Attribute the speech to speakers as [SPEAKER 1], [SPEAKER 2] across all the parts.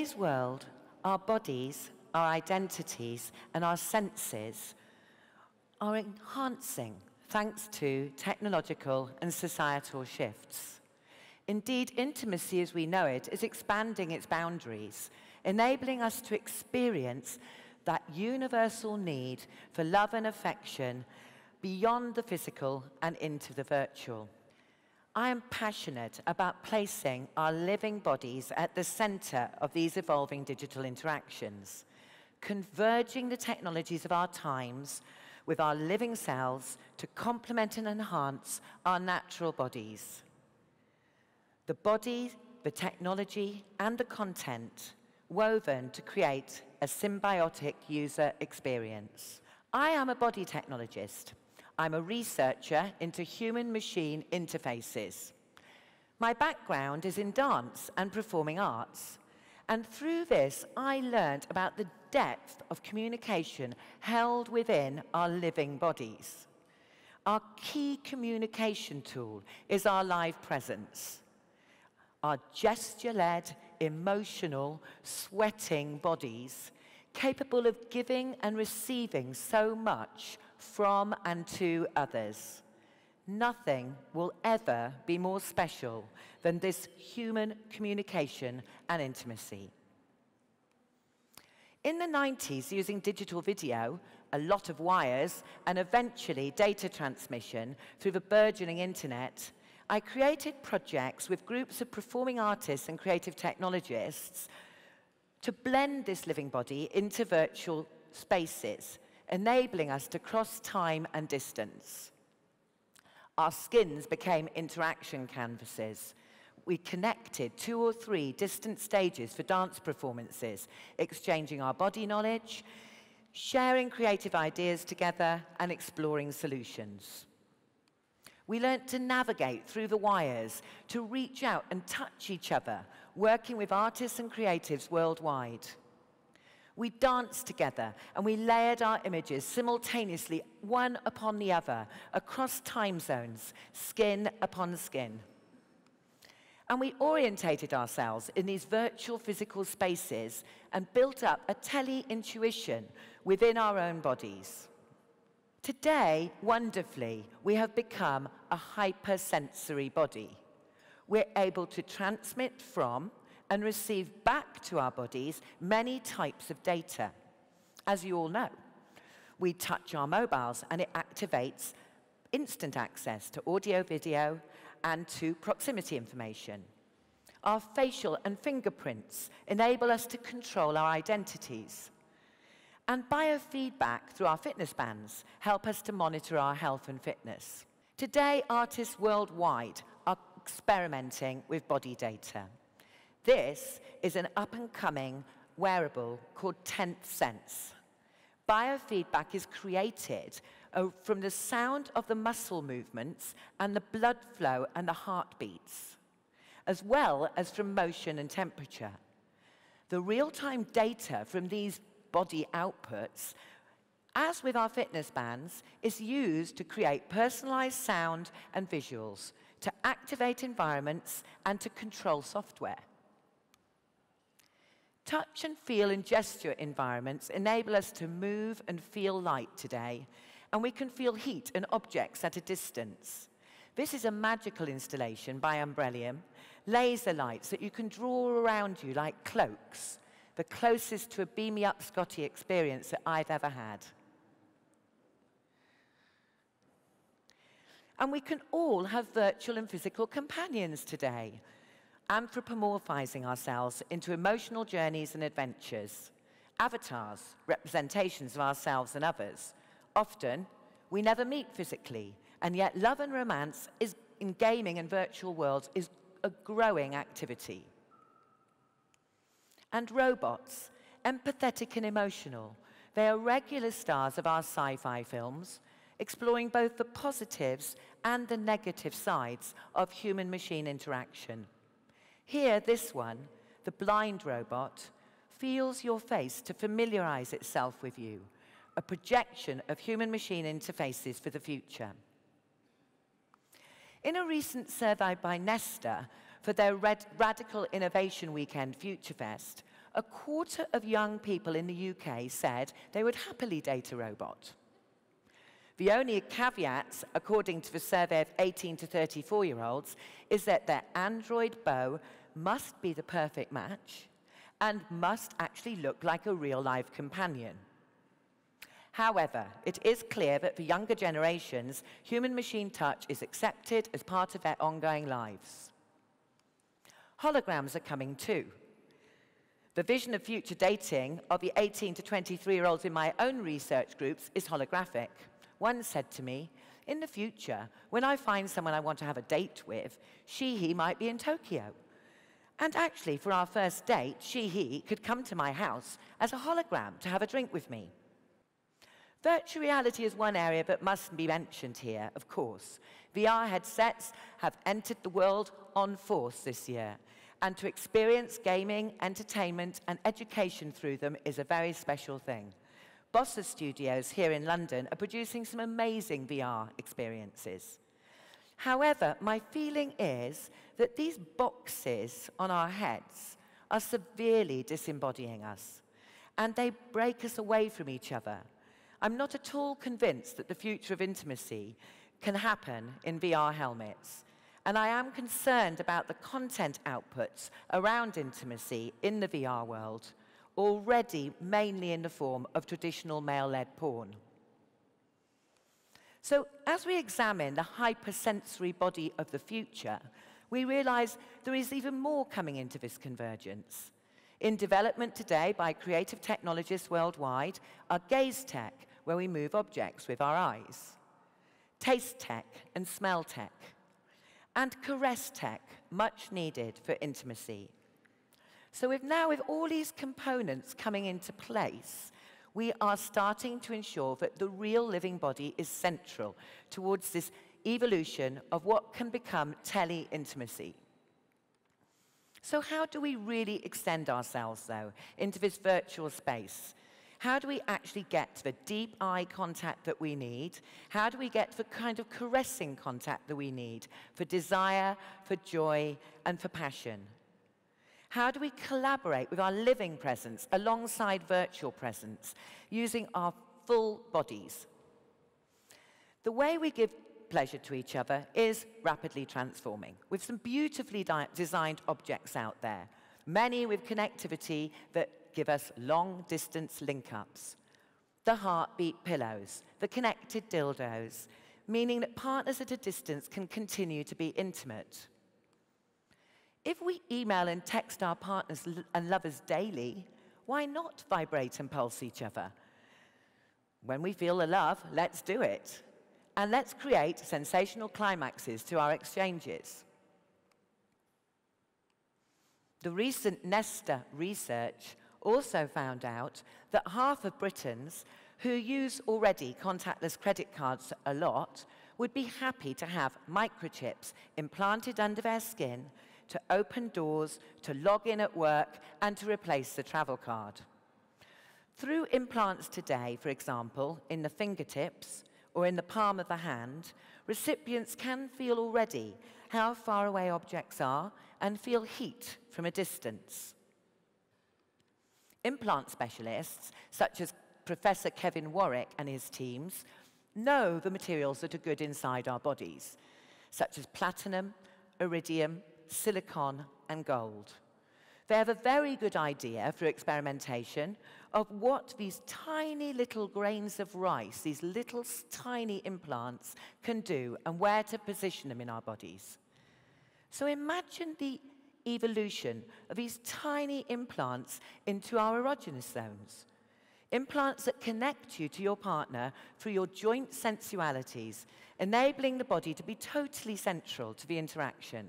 [SPEAKER 1] today's world, our bodies, our identities, and our senses are enhancing thanks to technological and societal shifts. Indeed, intimacy as we know it is expanding its boundaries, enabling us to experience that universal need for love and affection beyond the physical and into the virtual. I am passionate about placing our living bodies at the center of these evolving digital interactions, converging the technologies of our times with our living selves to complement and enhance our natural bodies. The body, the technology, and the content woven to create a symbiotic user experience. I am a body technologist I'm a researcher into human-machine interfaces. My background is in dance and performing arts. And through this, I learned about the depth of communication held within our living bodies. Our key communication tool is our live presence. Our gesture-led, emotional, sweating bodies capable of giving and receiving so much from and to others. Nothing will ever be more special than this human communication and intimacy. In the 90s, using digital video, a lot of wires, and eventually data transmission through the burgeoning internet, I created projects with groups of performing artists and creative technologists to blend this living body into virtual spaces enabling us to cross time and distance. Our skins became interaction canvases. We connected two or three distant stages for dance performances, exchanging our body knowledge, sharing creative ideas together, and exploring solutions. We learnt to navigate through the wires, to reach out and touch each other, working with artists and creatives worldwide. We danced together and we layered our images simultaneously, one upon the other, across time zones, skin upon skin. And we orientated ourselves in these virtual physical spaces and built up a tele-intuition within our own bodies. Today, wonderfully, we have become a hypersensory body. We're able to transmit from and receive back to our bodies many types of data. As you all know, we touch our mobiles and it activates instant access to audio, video, and to proximity information. Our facial and fingerprints enable us to control our identities. And biofeedback through our fitness bands help us to monitor our health and fitness. Today, artists worldwide are experimenting with body data. This is an up-and-coming wearable called Tenth Sense. Biofeedback is created uh, from the sound of the muscle movements and the blood flow and the heartbeats, as well as from motion and temperature. The real-time data from these body outputs, as with our fitness bands, is used to create personalized sound and visuals, to activate environments, and to control software. Touch and feel and gesture environments enable us to move and feel light today, and we can feel heat and objects at a distance. This is a magical installation by Umbrellium, laser lights that you can draw around you like cloaks, the closest to a beam me up Scotty experience that I've ever had. And we can all have virtual and physical companions today anthropomorphizing ourselves into emotional journeys and adventures, avatars, representations of ourselves and others. Often, we never meet physically, and yet love and romance is, in gaming and virtual worlds is a growing activity. And robots, empathetic and emotional, they are regular stars of our sci-fi films, exploring both the positives and the negative sides of human-machine interaction. Here, this one, the blind robot, feels your face to familiarize itself with you, a projection of human-machine interfaces for the future. In a recent survey by Nesta for their Radical Innovation Weekend FutureFest, a quarter of young people in the UK said they would happily date a robot. The only caveat, according to the survey of 18 to 34 year olds, is that their Android beau must be the perfect match and must actually look like a real life companion. However, it is clear that for younger generations, human machine touch is accepted as part of their ongoing lives. Holograms are coming too. The vision of future dating of the 18 to 23 year olds in my own research groups is holographic. One said to me, in the future, when I find someone I want to have a date with, she, he might be in Tokyo. And actually, for our first date, she, he could come to my house as a hologram to have a drink with me. Virtual reality is one area that must be mentioned here, of course. VR headsets have entered the world on force this year, and to experience gaming, entertainment, and education through them is a very special thing. Bossa Studios here in London are producing some amazing VR experiences. However, my feeling is that these boxes on our heads are severely disembodying us, and they break us away from each other. I'm not at all convinced that the future of intimacy can happen in VR helmets. And I am concerned about the content outputs around intimacy in the VR world, already mainly in the form of traditional male-led porn. So as we examine the hypersensory body of the future, we realize there is even more coming into this convergence. In development today by creative technologists worldwide are gaze tech, where we move objects with our eyes, taste tech and smell tech, and caress tech, much needed for intimacy. So with now, with all these components coming into place, we are starting to ensure that the real living body is central towards this evolution of what can become tele-intimacy. So how do we really extend ourselves, though, into this virtual space? How do we actually get the deep eye contact that we need? How do we get the kind of caressing contact that we need for desire, for joy, and for passion? How do we collaborate with our living presence alongside virtual presence using our full bodies? The way we give pleasure to each other is rapidly transforming with some beautifully designed objects out there, many with connectivity that give us long distance link ups. The heartbeat pillows, the connected dildos, meaning that partners at a distance can continue to be intimate. If we email and text our partners and lovers daily, why not vibrate and pulse each other? When we feel the love, let's do it. And let's create sensational climaxes to our exchanges. The recent Nesta research also found out that half of Britons who use already contactless credit cards a lot would be happy to have microchips implanted under their skin to open doors, to log in at work, and to replace the travel card. Through implants today, for example, in the fingertips or in the palm of the hand, recipients can feel already how far away objects are and feel heat from a distance. Implant specialists, such as Professor Kevin Warwick and his teams, know the materials that are good inside our bodies, such as platinum, iridium, silicon, and gold. They have a very good idea for experimentation of what these tiny little grains of rice, these little tiny implants, can do and where to position them in our bodies. So imagine the evolution of these tiny implants into our erogenous zones. Implants that connect you to your partner through your joint sensualities, enabling the body to be totally central to the interaction.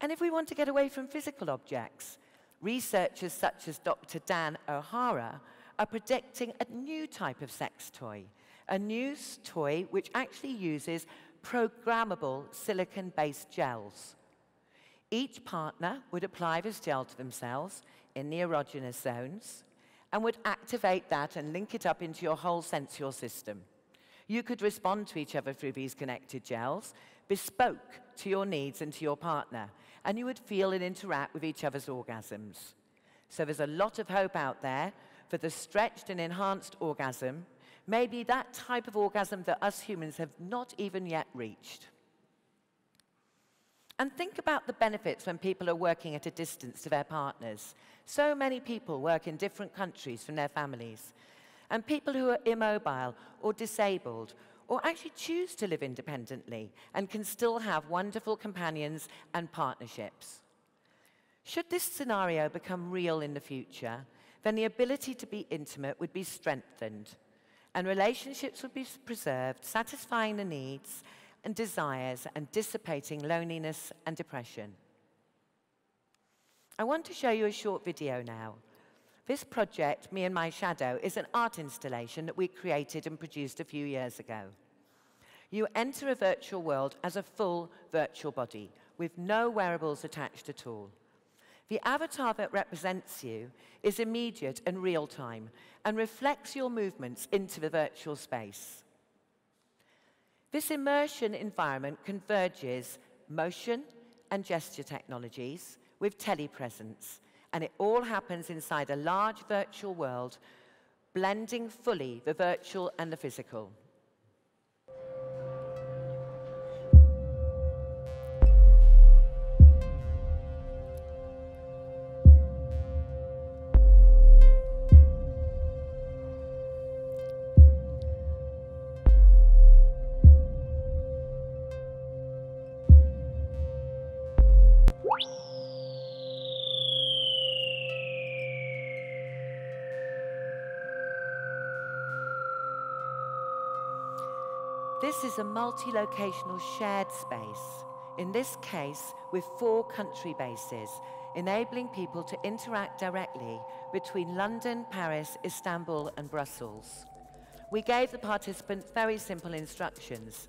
[SPEAKER 1] And if we want to get away from physical objects, researchers such as Dr. Dan O'Hara are predicting a new type of sex toy, a new toy which actually uses programmable silicon-based gels. Each partner would apply this gel to themselves in the erogenous zones and would activate that and link it up into your whole sensual system. You could respond to each other through these connected gels, bespoke to your needs and to your partner, and you would feel and interact with each other's orgasms. So there's a lot of hope out there for the stretched and enhanced orgasm, maybe that type of orgasm that us humans have not even yet reached. And think about the benefits when people are working at a distance to their partners. So many people work in different countries from their families. And people who are immobile or disabled or actually choose to live independently and can still have wonderful companions and partnerships. Should this scenario become real in the future, then the ability to be intimate would be strengthened and relationships would be preserved, satisfying the needs and desires and dissipating loneliness and depression. I want to show you a short video now. This project, Me and My Shadow, is an art installation that we created and produced a few years ago. You enter a virtual world as a full virtual body with no wearables attached at all. The avatar that represents you is immediate and real time and reflects your movements into the virtual space. This immersion environment converges motion and gesture technologies with telepresence, and it all happens inside a large virtual world, blending fully the virtual and the physical. This is a multi-locational shared space, in this case with four country bases, enabling people to interact directly between London, Paris, Istanbul and Brussels. We gave the participants very simple instructions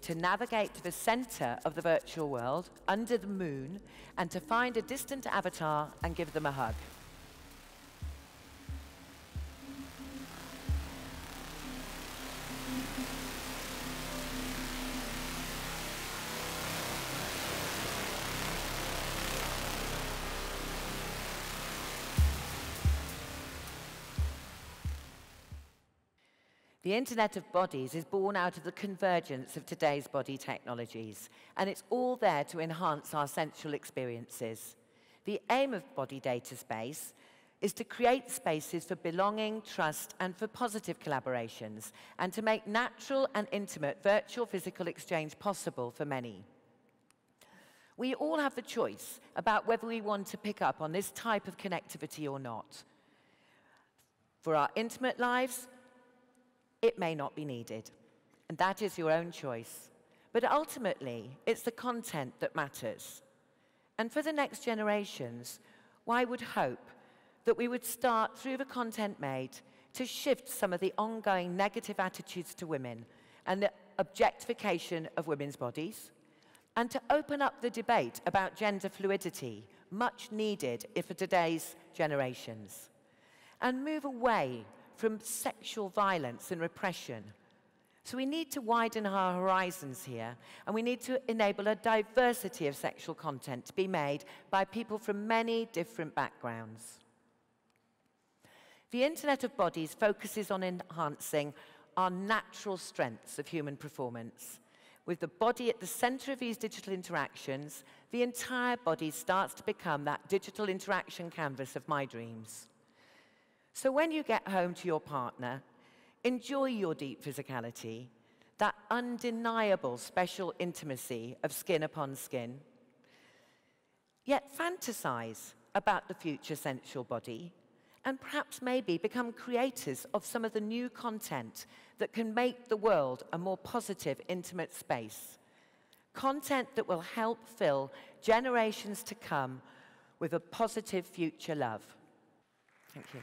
[SPEAKER 1] to navigate to the center of the virtual world, under the moon, and to find a distant avatar and give them a hug. The Internet of Bodies is born out of the convergence of today's body technologies, and it's all there to enhance our sensual experiences. The aim of Body Data Space is to create spaces for belonging, trust, and for positive collaborations, and to make natural and intimate virtual physical exchange possible for many. We all have the choice about whether we want to pick up on this type of connectivity or not. For our intimate lives, it may not be needed. And that is your own choice. But ultimately, it's the content that matters. And for the next generations, why would hope that we would start through the content made to shift some of the ongoing negative attitudes to women and the objectification of women's bodies, and to open up the debate about gender fluidity, much needed if for today's generations, and move away from sexual violence and repression. So we need to widen our horizons here, and we need to enable a diversity of sexual content to be made by people from many different backgrounds. The Internet of Bodies focuses on enhancing our natural strengths of human performance. With the body at the center of these digital interactions, the entire body starts to become that digital interaction canvas of my dreams. So when you get home to your partner, enjoy your deep physicality, that undeniable special intimacy of skin upon skin. Yet fantasize about the future sensual body and perhaps maybe become creators of some of the new content that can make the world a more positive, intimate space. Content that will help fill generations to come with a positive future love. Thank you.